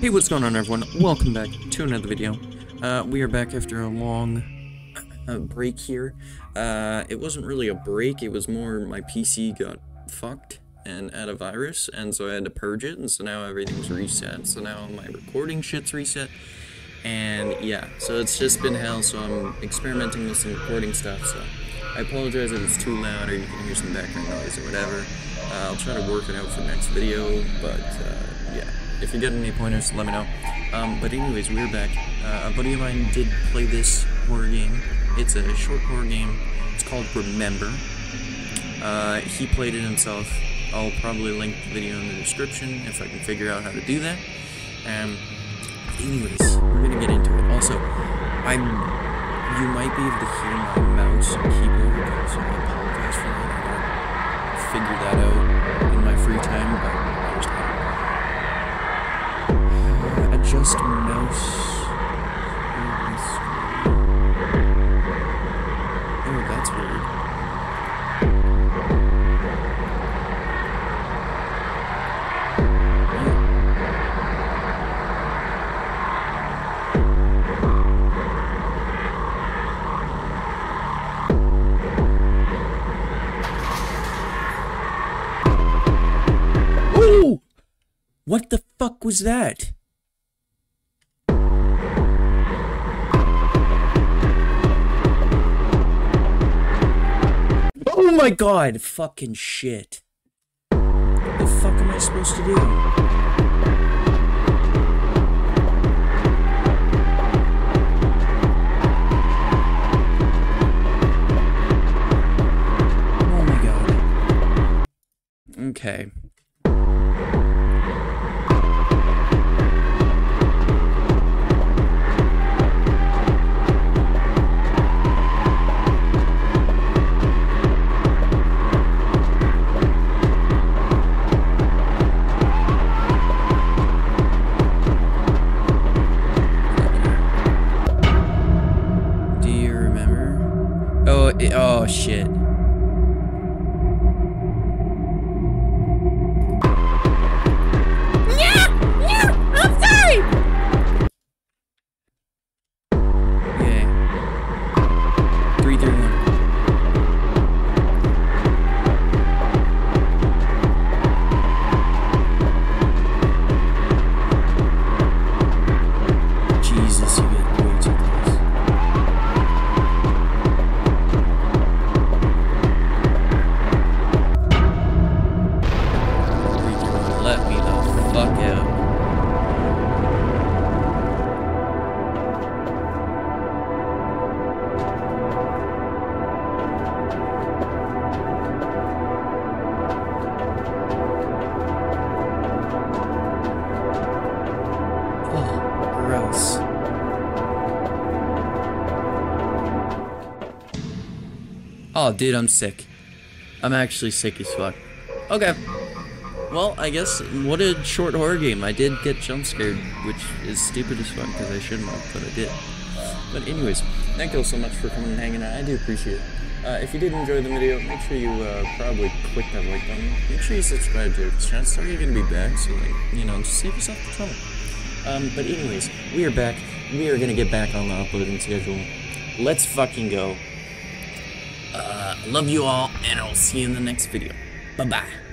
Hey, what's going on everyone? Welcome back to another video. Uh, we are back after a long uh, break here. Uh, it wasn't really a break, it was more my PC got fucked and had a virus, and so I had to purge it, and so now everything's reset. So now my recording shit's reset, and yeah, so it's just been hell, so I'm experimenting with some recording stuff, so I apologize if it's too loud or you can hear some background noise or whatever. Uh, I'll try to work it out for next video, but uh, yeah if you get any pointers, let me know. Um, but anyways, we're back. Uh, a buddy of mine did play this horror game. It's a short horror game. It's called Remember. Uh, he played it himself. I'll probably link the video in the description if I can figure out how to do that. Um, anyways, we're gonna get into it. Also, I'm. You might be able to hear my mouse and adjust mouse. Oh, that's weird. What the fuck was that? My god, fucking shit. What the fuck am I supposed to do? Oh my god. Okay. Oh, shit. Oh, dude, I'm sick. I'm actually sick as fuck. Okay. Well, I guess, what a short horror game. I did get jump scared, which is stupid as fuck because I shouldn't have, but I did. But anyways, thank you all so much for coming and hanging out. I do appreciate it. Uh, if you did enjoy the video, make sure you uh, probably click that like button. Make sure you subscribe to chances are you're going to be back, so, like, you know, just save yourself the trouble. Um, but anyways, we are back. We are going to get back on the uploading schedule. Let's fucking go. Uh, love you all, and I'll see you in the next video. Bye-bye.